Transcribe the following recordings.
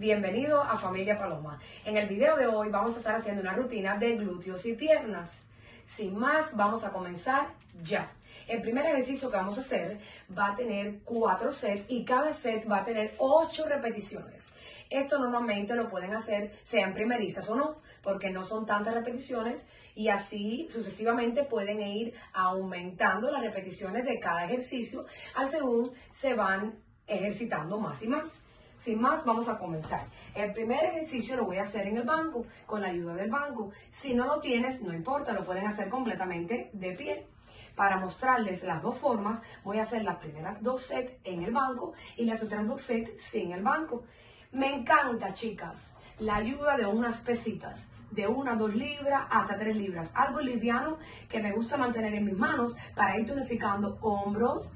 bienvenido a Familia Paloma. En el video de hoy vamos a estar haciendo una rutina de glúteos y piernas. Sin más, vamos a comenzar ya. El primer ejercicio que vamos a hacer va a tener cuatro sets y cada set va a tener ocho repeticiones. Esto normalmente lo pueden hacer sean primerizas o no, porque no son tantas repeticiones y así sucesivamente pueden ir aumentando las repeticiones de cada ejercicio al según se van ejercitando más y más. Sin más, vamos a comenzar. El primer ejercicio lo voy a hacer en el banco, con la ayuda del banco. Si no lo tienes, no importa, lo pueden hacer completamente de pie. Para mostrarles las dos formas, voy a hacer las primeras dos sets en el banco y las otras dos sets sin el banco. Me encanta, chicas, la ayuda de unas pesitas de una, dos libras hasta tres libras. Algo liviano que me gusta mantener en mis manos para ir tonificando hombros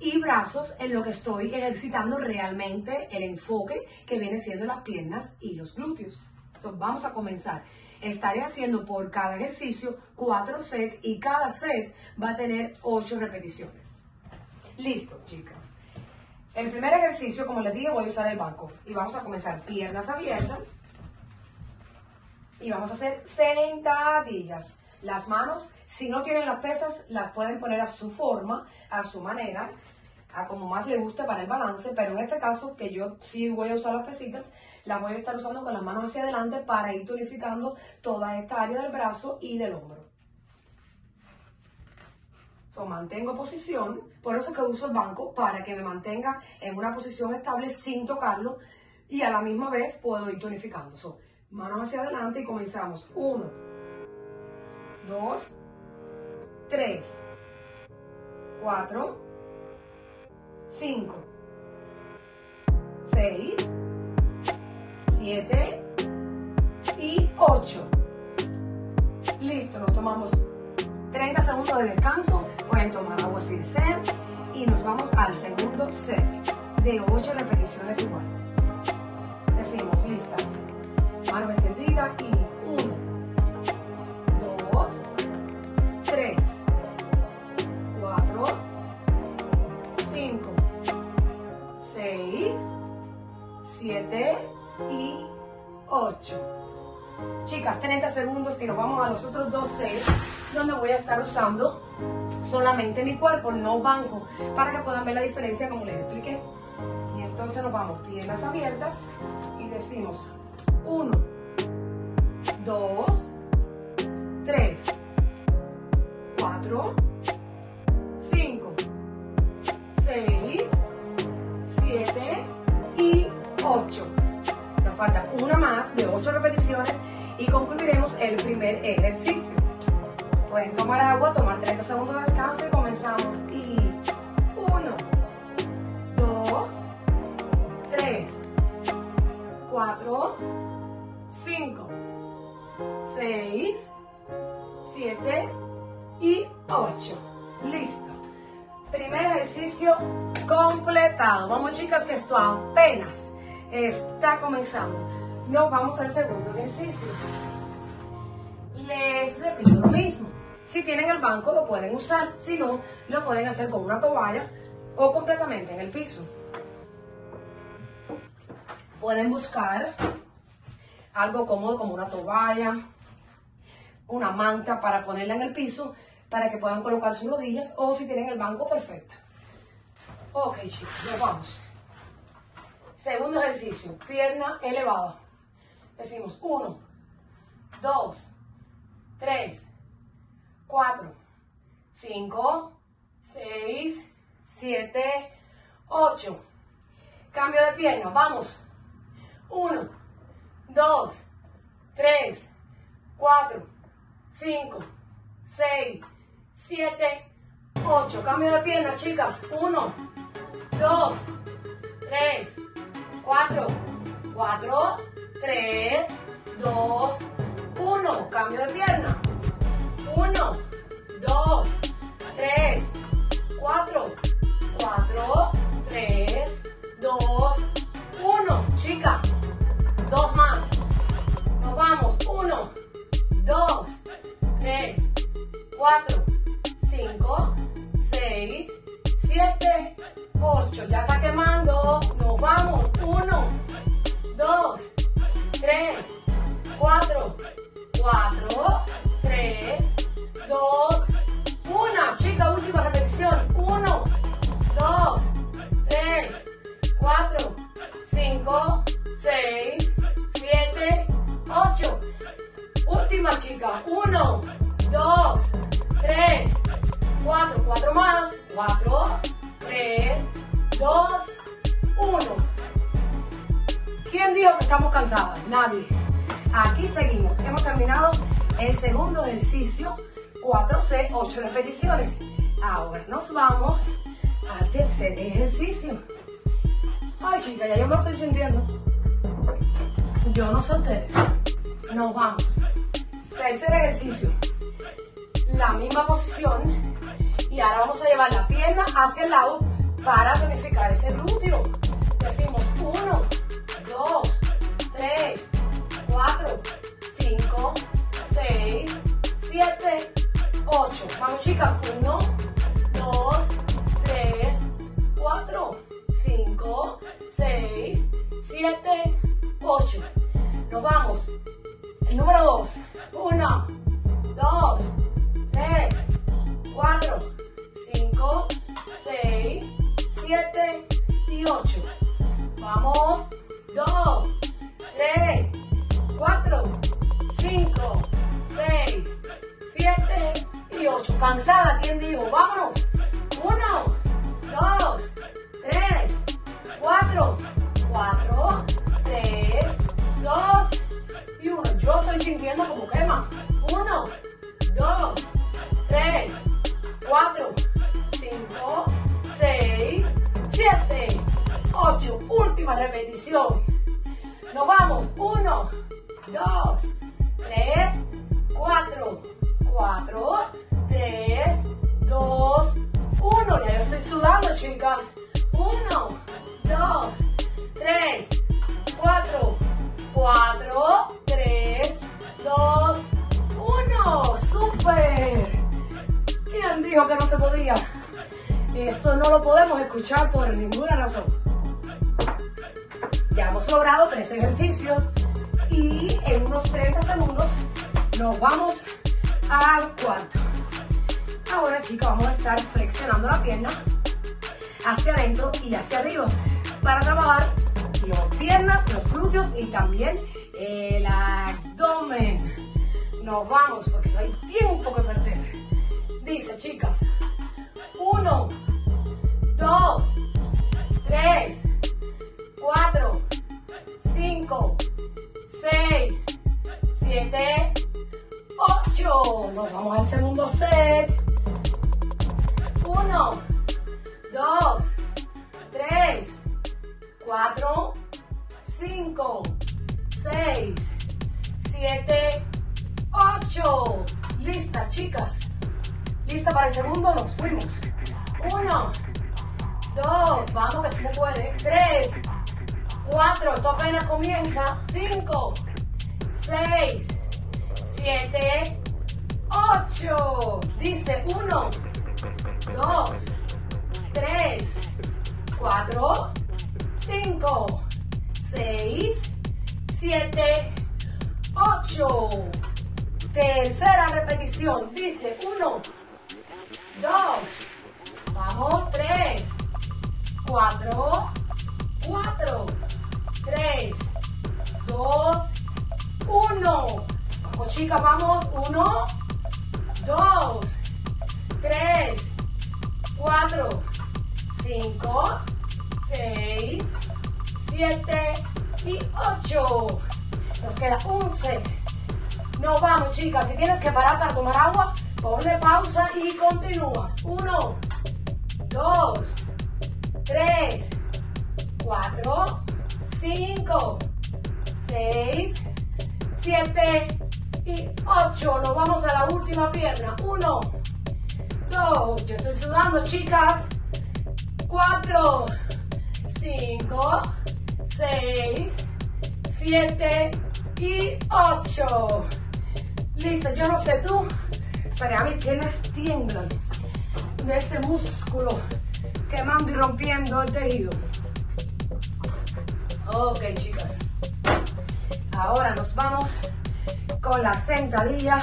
y brazos en lo que estoy ejercitando realmente el enfoque que viene siendo las piernas y los glúteos. Entonces, vamos a comenzar. Estaré haciendo por cada ejercicio cuatro sets y cada set va a tener ocho repeticiones. Listo, chicas. El primer ejercicio, como les dije, voy a usar el banco y vamos a comenzar piernas abiertas y vamos a hacer sentadillas. Las manos, si no tienen las pesas, las pueden poner a su forma, a su manera, a como más les guste para el balance, pero en este caso, que yo sí voy a usar las pesitas, las voy a estar usando con las manos hacia adelante para ir tonificando toda esta área del brazo y del hombro. So, mantengo posición, por eso que uso el banco, para que me mantenga en una posición estable sin tocarlo y a la misma vez puedo ir tonificando. So, manos hacia adelante y comenzamos. Uno, dos, tres, cuatro, cinco, seis, siete y ocho. Listo, nos tomamos 30 segundos de descanso. Pueden tomar agua si desean. Y nos vamos al segundo set de 8 repeticiones igual. Decimos, listas manos extendidas y 5, 6, 7 y 8. Chicas, 30 segundos y nos vamos a los otros dos sets donde voy a estar usando solamente mi cuerpo, no banco, para que puedan ver la diferencia como les expliqué. Y entonces nos vamos, piernas abiertas y decimos 1, 2, 3, 4, 6, 7 y 8. Nos falta una más de 8 repeticiones y concluiremos el primer ejercicio. Pueden tomar agua, tomar 30 segundos de descanso y comenzamos. Y 1, 2, 3, 4, 5, 6, 7 y 8. Listo. Primer ejercicio completado. Vamos chicas que esto apenas está comenzando. Nos vamos al segundo ejercicio. Les repito lo mismo. Si tienen el banco lo pueden usar, si no, lo pueden hacer con una toalla o completamente en el piso. Pueden buscar algo cómodo como una toalla, una manta para ponerla en el piso para que puedan colocar sus rodillas o si tienen el banco, perfecto. Ok, chicos, nos vamos. Segundo ejercicio, pierna elevada. Decimos 1, 2, 3, 4, 5, 6, 7, 8. Cambio de pierna, vamos. 1, 2, 3, 4, 5, 6, 7, 8. Cambio de pierna, chicas. 1, 2, 3, 4, 4, 3, 2, 1. Cambio de pierna. 1, 2, 3, 4, 4, 3, 2, 1. Chica. Dos más. Nos vamos. Uno, dos, tres, cuatro, cinco, seis, siete, ocho. Ya está quemando. Nos vamos. Uno, dos, tres, cuatro, cuatro, tres, dos, una. Chica, última repetición. Uno, dos, tres, cuatro, cinco, seis, siete, ocho. Última chica. Uno, dos, tres, cuatro, cuatro más. Cuatro, tres, dos, uno. ¿Quién dijo que estamos cansadas? Nadie. Aquí seguimos. Hemos terminado el segundo ejercicio. 4C, 8 repeticiones. Ahora nos vamos al tercer ejercicio. Ay, chica, ya yo me lo estoy sintiendo. Yo no sé ustedes. Nos vamos. Tercer ejercicio. La misma posición. Y ahora vamos a llevar la pierna hacia el lado para tonificar ese glúteo. Decimos 1, 2, 3, 4, 5, 6, 7, 8. Vamos chicas. 1, 2, 3, 4, 5, 6, 7, 8. Nos vamos. El número 2. Nos vamos. 1, 2, 3, 4, 4, 3, 2, 1. Ya yo estoy sudando, chicas. 1, 2, 3, 4, 4, 3, 2, 1. ¡Súper! ¿Quién dijo que no se podía? Eso no lo podemos escuchar por ninguna razón. Ya hemos logrado tres ejercicios y en unos 30 segundos nos vamos al cuarto. Ahora, chicas, vamos a estar flexionando la pierna hacia adentro y hacia arriba para trabajar las piernas, los glúteos y también el abdomen. Nos vamos porque no hay tiempo que perder. Dice, chicas, uno, dos, tres, cuatro, 6, 7, 8. Nos vamos al segundo set. 1, 2, 3, 4, 5, 6, 7, 8. Listas, chicas. Lista para el segundo, nos fuimos. 1, 2, vamos que si se puede. 3, cuatro, esto apenas comienza. Cinco, seis, siete, ocho. Dice uno, dos, tres, cuatro, cinco, seis, siete, ocho. Tercera repetición. Dice uno, dos, vamos, tres, cuatro, cuatro, tres, dos, uno. Vamos, chicas, vamos, uno, dos, tres, cuatro, cinco, seis, siete y ocho. Nos queda un set. Nos vamos, chicas. Si tienes que parar para tomar agua, ponle pausa y continúas. Uno, dos, tres, cuatro, cinco, seis, siete y ocho. Nos vamos a la última pierna. Uno, dos, yo estoy sudando, chicas. Cuatro, cinco, seis, siete y ocho. Listo, yo no sé tú, pero a mis piernas tiemblan de ese músculo quemando y rompiendo el tejido. Ok, chicas. Ahora nos vamos con la sentadilla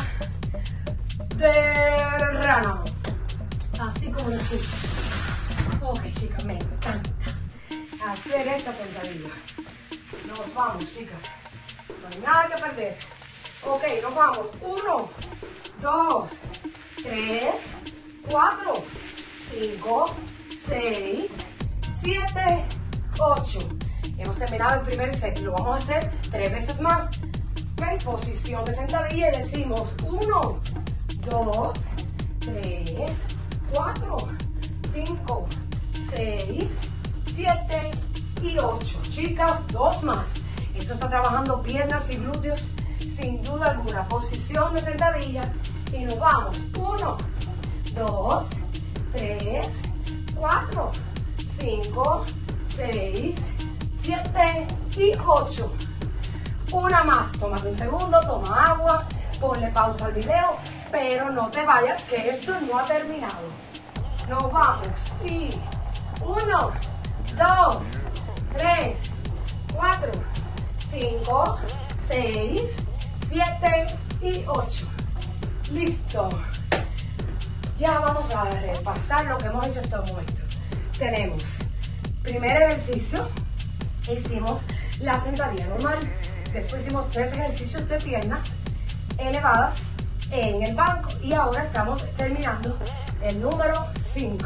de rana. Así como lo escuchas. Ok, chicas, me encanta hacer esta sentadilla. Nos vamos, chicas. No hay nada que perder. Ok, nos vamos. Uno, dos, tres, cuatro, cinco, seis, siete, ocho. Hemos terminado el primer set. Lo vamos a hacer tres veces más. Ok, posición de sentadilla y decimos uno, dos, tres, cuatro, cinco, seis, siete y ocho. Chicas, dos más. Esto está trabajando piernas y glúteos sin duda alguna. Posición de sentadilla y nos vamos. Uno, dos, tres, cuatro, cinco, seis, siete y ocho. Una más. Tómate un segundo, toma agua, ponle pausa al video, pero no te vayas que esto no ha terminado. Nos vamos. Y uno, dos, tres, cuatro, cinco, seis, siete y ocho. Listo. Ya vamos a repasar lo que hemos hecho hasta el momento. Tenemos primer ejercicio, hicimos la sentadilla normal. Después hicimos tres ejercicios de piernas elevadas en el banco. Y ahora estamos terminando el número 5.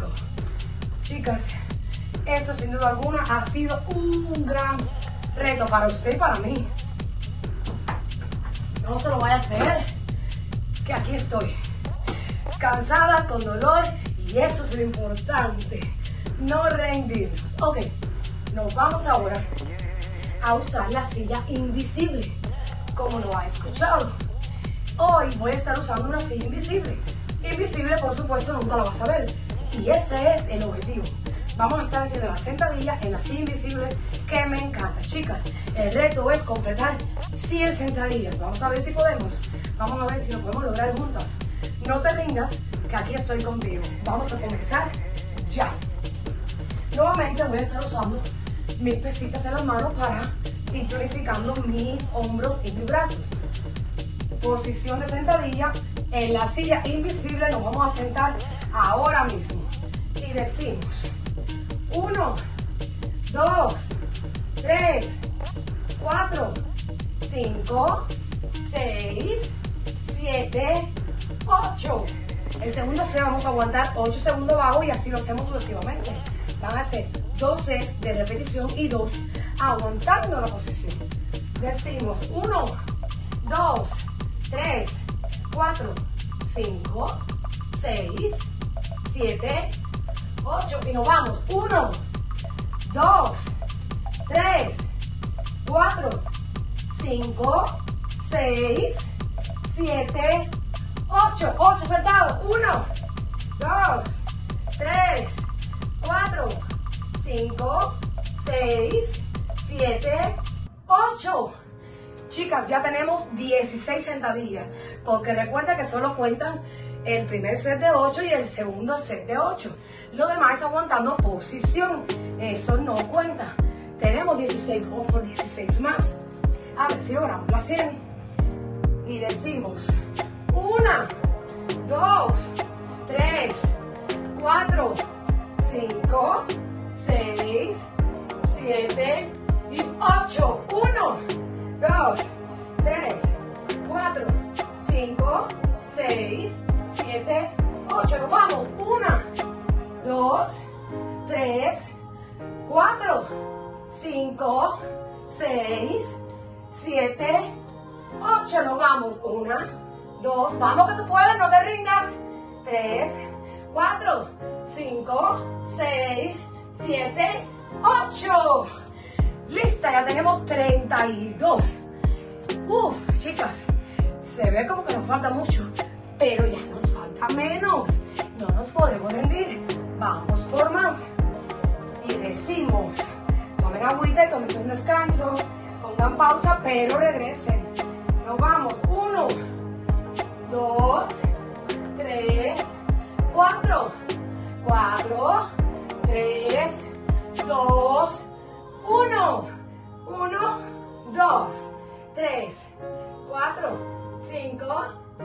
Chicas, esto sin duda alguna ha sido un gran reto para usted y para mí. No se lo vaya a creer, que aquí estoy. Cansada, con dolor, y eso es lo importante. No rendirnos. Ok, vamos ahora a usar la silla invisible, como lo ha escuchado. Hoy voy a estar usando una silla invisible. Invisible, por supuesto, nunca lo vas a ver. Y ese es el objetivo. Vamos a estar haciendo la sentadilla en la silla invisible que me encanta. Chicas, el reto es completar 100 sentadillas. Vamos a ver si podemos. Vamos a ver si lo podemos lograr juntas. No te rindas, que aquí estoy contigo. Vamos a comenzar ya. Nuevamente voy a estar usando mis pesitas en las manos para ir tonificando mis hombros y mis brazos posición de sentadilla. En la silla invisible nos vamos a sentar ahora mismo. Y decimos, 1, 2, 3, 4, 5, 6, 7, 8. El segundo se vamos a aguantar 8 segundos bajo y así lo hacemos sucesivamente. Van a ser 12 de repetición y 2 aguantando la posición. Decimos 1, 2, 3, 4, 5, 6, 7, 8 y nos vamos. 1, 2, 3, 4, 5, 6, 7, 8. 8 sentados. 1, 2, 3, 4, 5, 6, 7, 8. Chicas, ya tenemos 16 sentadillas, porque recuerda que solo cuentan el primer set de 8 y el segundo set de 8. Lo demás aguantando posición, eso no cuenta. Tenemos 16, vamos 16 más. A ver si logramos la 100. Y decimos 1, 2, 3, 4, 5, 6, 7 y 8. 1, 2, 3, 4, 5, 6, 7, 8. Nos vamos. 1, 2, 3, 4, 5, 6, 7, 8. Nos vamos. 1, 2. Vamos que tú puedes, no te rindas. 3, 4, 5, 6, 7, 8. Lista, ya tenemos 32. Uf, chicas, se ve como que nos falta mucho, pero ya nos falta menos. No nos podemos rendir. Vamos por más. Y decimos, tomen agüita y tomen un descanso, pongan pausa, pero regresen. Nos vamos. Uno, dos, tres, cuatro, cuatro, tres, dos, uno, uno, dos, 3, 4, 5,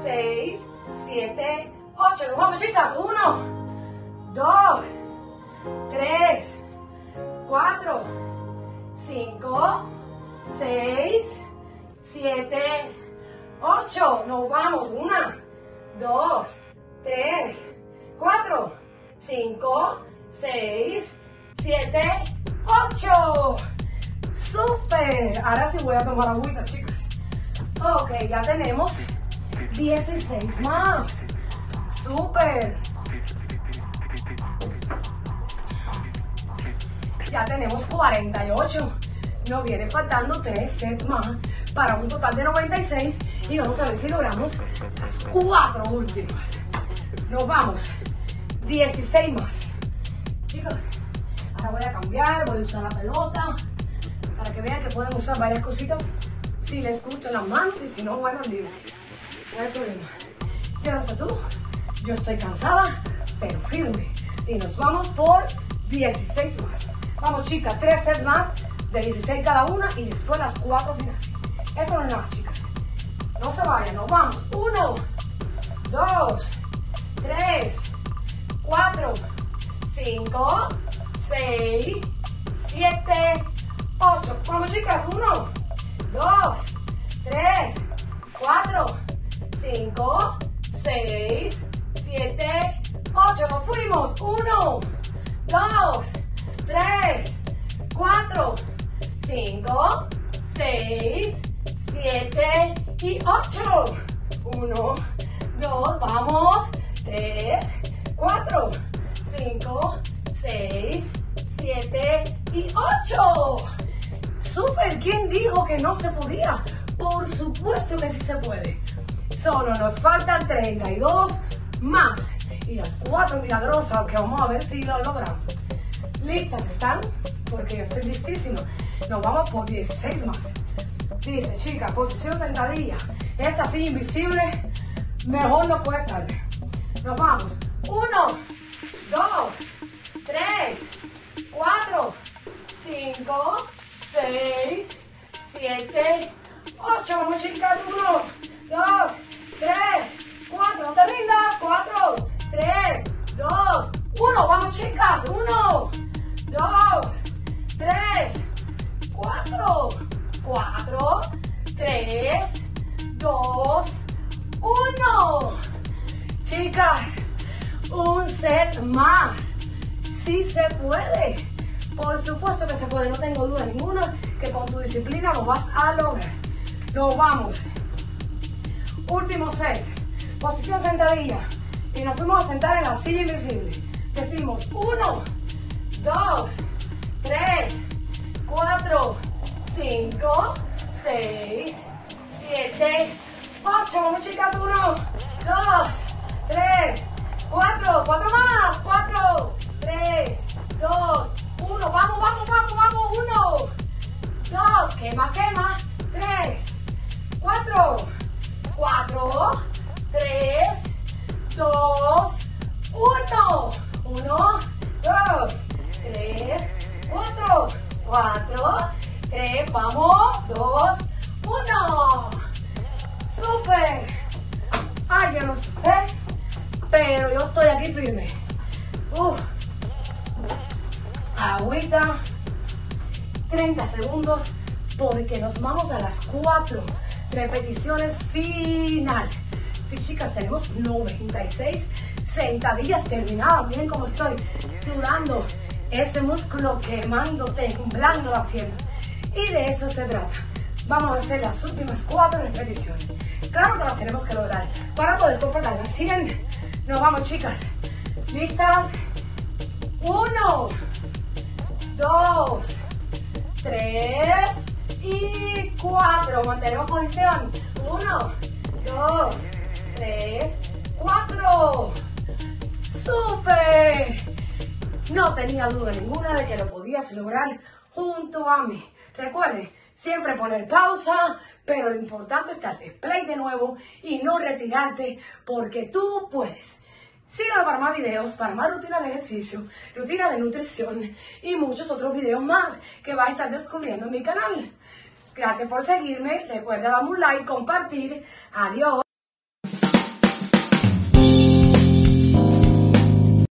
6, 7, 8. Nos vamos, chicas. 1, 2, 3, 4, 5, 6, 7, 8. Nos vamos. 1, 2, 3, 4, 5, 6, 7, 8. ¡Súper! Ahora sí voy a tomar agüita, chicas. Ok, ya tenemos 16 más. ¡Súper! Ya tenemos 48. Nos viene faltando 3 sets más para un total de 96. Y vamos a ver si logramos las 4 últimas. Nos vamos. 16 más. Ahora voy a cambiar, voy a usar la pelota para que vean que pueden usar varias cositas si les gustan las manos y si no, bueno, libres. No hay problema. Sé tú, yo estoy cansada, pero firme. Y nos vamos por 16 más. Vamos, chicas, 3 sets más de 16 cada una y después las 4 finales. Eso no es nada, chicas. No se vayan, nos vamos. 1, 2, 3, 4, 5, 6, 7, 8. Vamos, chicas. 1, 2, 3, 4, 5, 6, 7, 8. Nos fuimos. 1, 2, 3, 4, 5, 6, 7 y 8. 1, 2, vamos. 3, 4, 5, 6, 7 y 8. ¡Súper! ¿Quién dijo que no se podía? Por supuesto que sí se puede. Solo nos faltan 32 más. Y las cuatro milagrosas que vamos a ver si lo logramos. ¿Listas están? Porque yo estoy listísima. Nos vamos por 16 más. Dice, chica, posición sentadilla. Esta así invisible, mejor no puede estar. Nos vamos. 1, 2, 3, 4, 5, 6, 7, 8. Vamos, chicas. 1, 2, 3, 4. No te. 4, más. Sí se puede. Por supuesto que se puede, no tengo duda ninguna que con tu disciplina lo vas a lograr. Nos vamos. Último set. Posición sentadilla. Y nos fuimos a sentar en la silla invisible. Decimos 1, 2, 3, 4, 5, 6, 7, 8. Vamos chicas. 1, 2, 3, 4. 4 más. 4, 3, 2, uno, vamos, vamos, vamos, vamos. Uno, dos, quema, quema. Tres, cuatro, cuatro, tres, dos, uno. Uno, dos, tres, cuatro, cuatro, tres, vamos, dos, uno. Súper. Ay, yo no sé, pero yo estoy aquí firme. Uf agüita, 30 segundos, porque nos vamos a las 4 repeticiones final. Sí, chicas, tenemos 96 sentadillas terminadas. Miren cómo estoy sudando ese músculo quemando, temblando la piel. Y de eso se trata. Vamos a hacer las últimas 4 repeticiones. Claro que las tenemos que lograr para poder completar las 100. Nos vamos, chicas. ¿Listas? Uno dos, tres y cuatro. Mantenemos posición. Uno, dos, tres, cuatro. ¡Súper! No tenía duda ninguna de que lo podías lograr junto a mí. Recuerde, siempre poner pausa, pero lo importante es darle play de nuevo y no retirarte porque tú puedes. Sígueme para más videos, para más rutinas de ejercicio, rutinas de nutrición y muchos otros videos más que va a estar descubriendo en mi canal. Gracias por seguirme. Recuerda darme un like, compartir. Adiós.